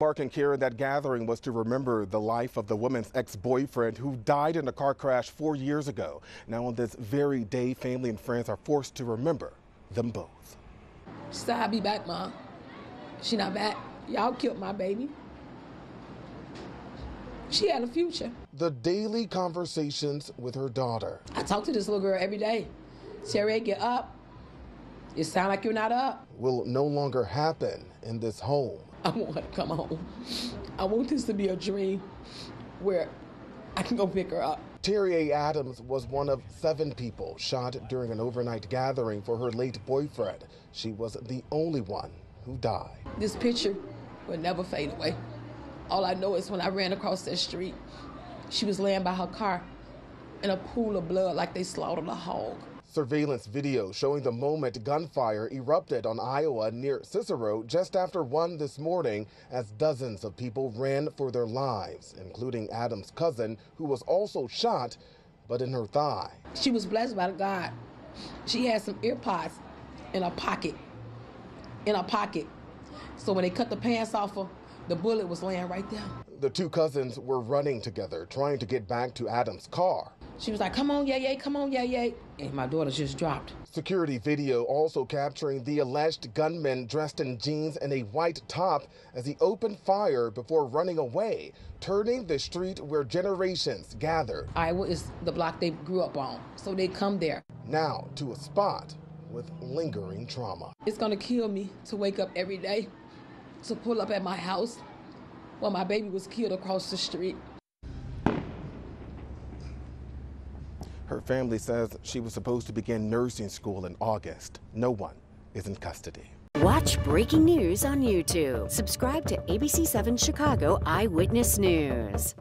Mark and Karen, that gathering was to remember the life of the woman's ex-boyfriend who died in a car crash four years ago. Now on this very day, family and friends are forced to remember them both. She said, I'll be back, Mom. She not back. Y'all killed my baby. She had a future. The daily conversations with her daughter. I talk to this little girl every day. Terry, get up. It sound like you're not up. Will no longer happen in this home. I want her to come home. I want this to be a dream where I can go pick her up. Terry'a Adams was one of seven people shot during an overnight gathering for her late boyfriend. She was the only one who died. This picture will never fade away. All I know is when I ran across that street, she was laying by her car in a pool of blood like they slaughtered a hog. Surveillance video showing the moment gunfire erupted on Iowa near Cicero just after 1 this morning as dozens of people ran for their lives, including Adams' cousin, who was also shot, but in her thigh. She was blessed by God. She had some earpods in her pocket. In her pocket. So when they cut the pants off her, the bullet was laying right there. The two cousins were running together, trying to get back to Adams' car. She was like, come on, yeah, yeah, come on, yeah, yeah. And my daughter just dropped. Security video also capturing the alleged gunman dressed in jeans and a white top as he opened fire before running away, turning the street where generations gathered. Iowa is the block they grew up on, so they come there. Now to a spot with lingering trauma. It's gonna kill me to wake up every day, to pull up at my house while my baby was killed across the street. Her family says she was supposed to begin nursing school in August. No one is in custody. Watch breaking news on YouTube. Subscribe to ABC7 Chicago Eyewitness News.